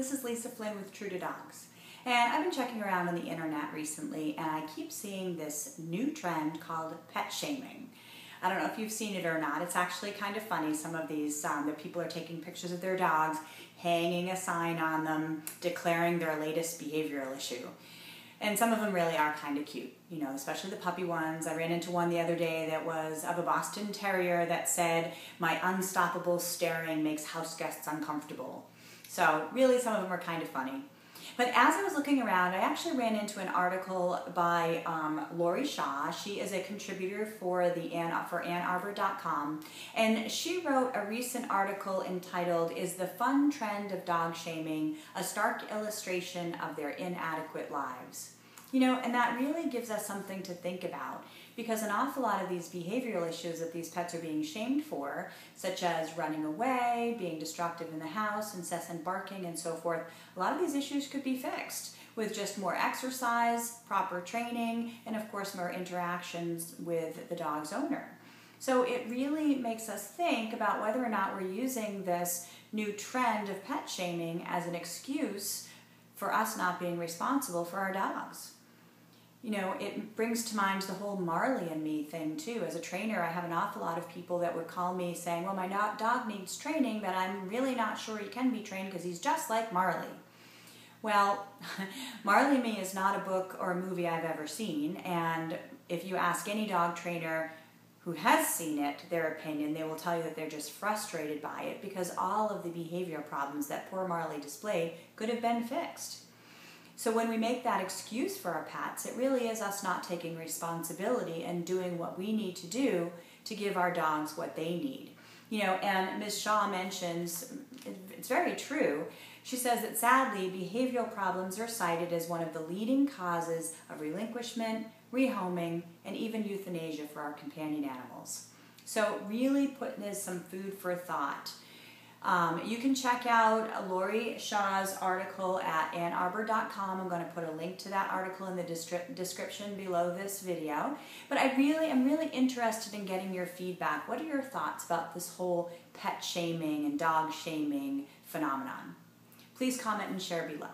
This is Lisa Flynn with True to Dogs. And I've been checking around on the internet recently and I keep seeing this new trend called pet shaming. I don't know if you've seen it or not. It's actually kind of funny. Some of these, um, people are taking pictures of their dogs, hanging a sign on them, declaring their latest behavioral issue. And some of them really are kind of cute, you know, especially the puppy ones. I ran into one the other day that was of a Boston Terrier that said, My unstoppable staring makes house guests uncomfortable. So, really, some of them are kind of funny. But as I was looking around, I actually ran into an article by um, Lorrie Shaw. She is a contributor for the Ann, for AnnArbor.com, and she wrote a recent article entitled "Is the Fun Trend of Dog Shaming a Stark Illustration of Their Inadequate Lives?" You know, and that really gives us something to think about because an awful lot of these behavioral issues that these pets are being shamed for, such as running away, being destructive in the house, incessant barking, and so forth, a lot of these issues could be fixed with just more exercise, proper training, and of course, more interactions with the dog's owner. So it really makes us think about whether or not we're using this new trend of pet shaming as an excuse for us not being responsible for our dogs you know, it brings to mind the whole Marley and me thing too. As a trainer, I have an awful lot of people that would call me saying, Well, my dog needs training, but I'm really not sure he can be trained because he's just like Marley. Well, Marley and Me is not a book or a movie I've ever seen, and if you ask any dog trainer who has seen it their opinion, they will tell you that they're just frustrated by it because all of the behavior problems that poor Marley displayed could have been fixed. So when we make that excuse for our pets, it really is us not taking responsibility and doing what we need to do to give our dogs what they need. You know, and Ms. Shaw mentions, it's very true, she says that sadly, behavioral problems are cited as one of the leading causes of relinquishment, rehoming, and even euthanasia for our companion animals. So really putting this some food for thought. Um, you can check out Lorrie Shaw's article at annarbor.com. I'm going to put a link to that article in the description below this video. But I really am really interested in getting your feedback. What are your thoughts about this whole pet shaming and dog shaming phenomenon? Please comment and share below.